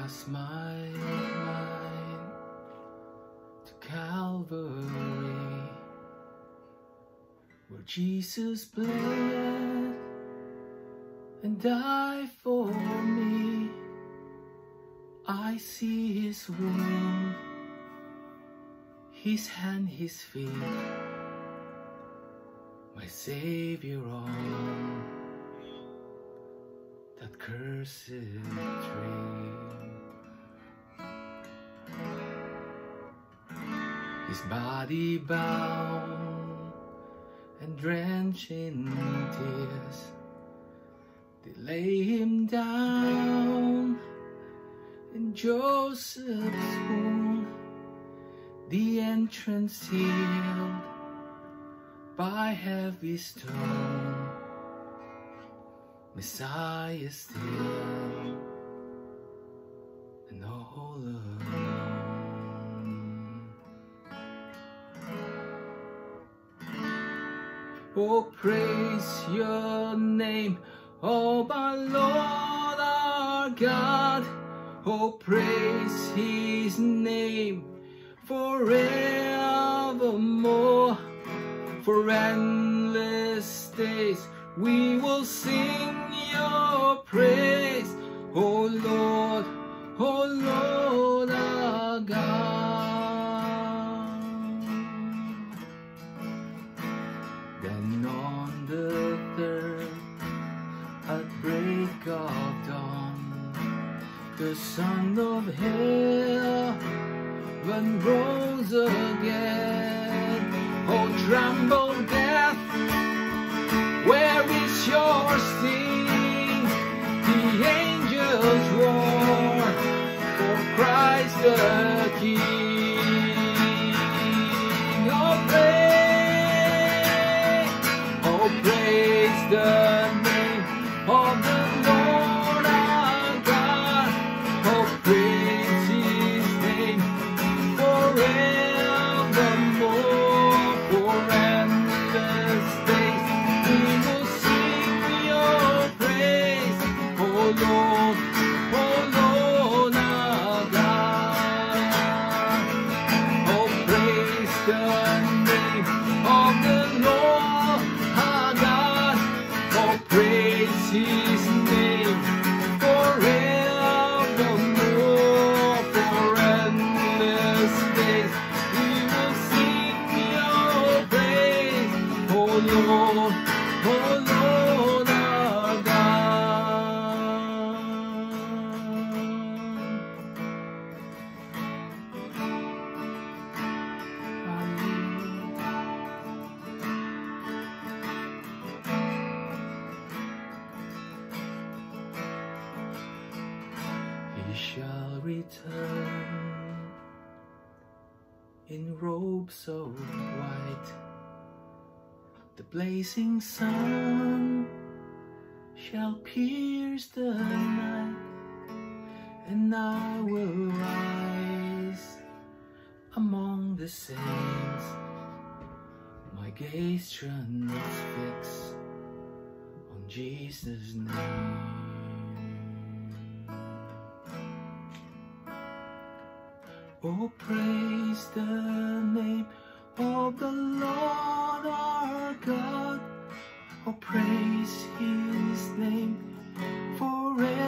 cast my mind to Calvary, where Jesus bled and died for me. I see his wound, his hand, his feet, my Savior on that cursed tree. His body bound and drenched in tears, they lay him down in Joseph's womb, the entrance sealed by heavy stone. Messiah still and all alone. Oh, praise your name, oh my Lord our God. Oh, praise his name forevermore. For endless days we will sing your praise, oh Lord, Son of heaven rose again. Oh, tremble death, where is your sting? The angels roar for Christ oh return in robes so white. The blazing sun shall pierce the night, and I will rise among the saints. My gaze transfixed on Jesus' name. Oh, praise the name of the Lord our God. Oh, praise his name forevermore.